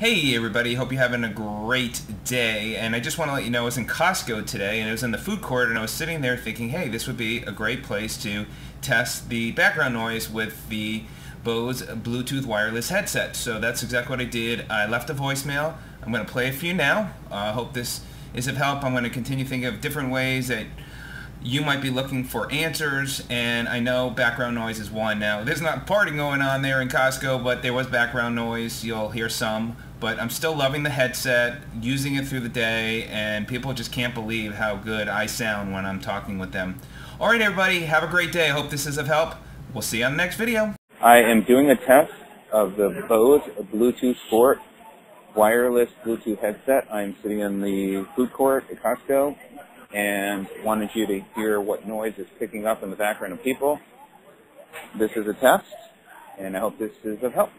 Hey everybody, hope you're having a great day. And I just want to let you know I was in Costco today and I was in the food court and I was sitting there thinking, hey, this would be a great place to test the background noise with the Bose Bluetooth wireless headset. So that's exactly what I did. I left a voicemail. I'm going to play a few now. I uh, hope this is of help. I'm going to continue thinking of different ways that you might be looking for answers, and I know background noise is one. Now, there's not party going on there in Costco, but there was background noise. You'll hear some, but I'm still loving the headset, using it through the day, and people just can't believe how good I sound when I'm talking with them. All right, everybody, have a great day. I hope this is of help. We'll see you on the next video. I am doing a test of the Bose Bluetooth Sport wireless Bluetooth headset. I'm sitting in the food court at Costco and wanted you to hear what noise is picking up in the background of people. This is a test, and I hope this is of help.